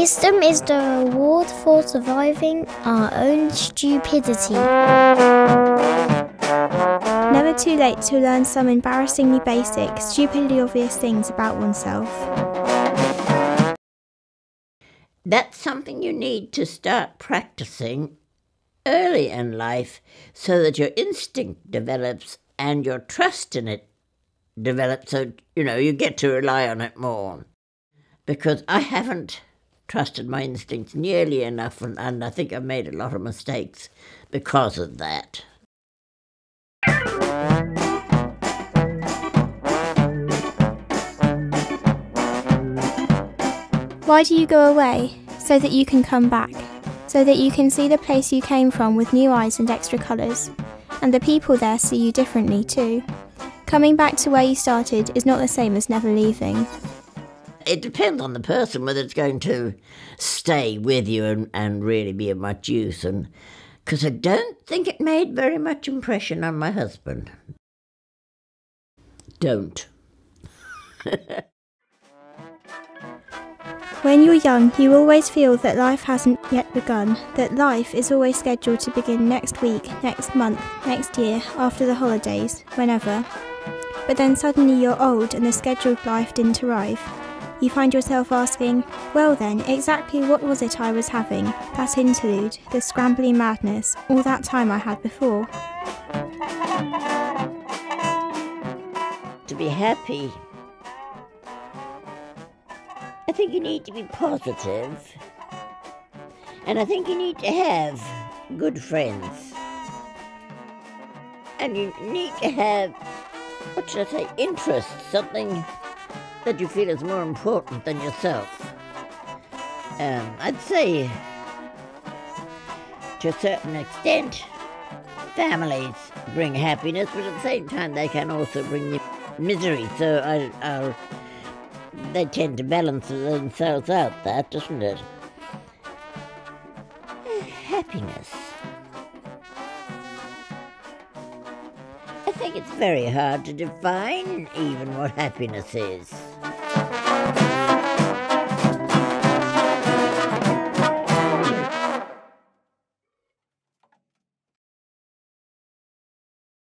Wisdom is the reward for surviving our own stupidity. Never too late to learn some embarrassingly basic, stupidly obvious things about oneself. That's something you need to start practicing early in life so that your instinct develops and your trust in it develops so you know you get to rely on it more because i haven't trusted my instincts nearly enough and, and i think i've made a lot of mistakes because of that Why do you go away? So that you can come back. So that you can see the place you came from with new eyes and extra colours. And the people there see you differently too. Coming back to where you started is not the same as never leaving. It depends on the person whether it's going to stay with you and, and really be of much use and because i don't think it made very much impression on my husband don't When you're young, you always feel that life hasn't yet begun, that life is always scheduled to begin next week, next month, next year, after the holidays, whenever. But then suddenly you're old and the scheduled life didn't arrive. You find yourself asking, well then, exactly what was it I was having? That interlude, the scrambly madness, all that time I had before. to be happy i think you need to be positive and i think you need to have good friends and you need to have what should i say interests something that you feel is more important than yourself um, i'd say to a certain extent families bring happiness, but at the same time they can also bring you misery. So I, I'll, they tend to balance themselves out. That doesn't it? Happiness. I think it's very hard to define even what happiness is.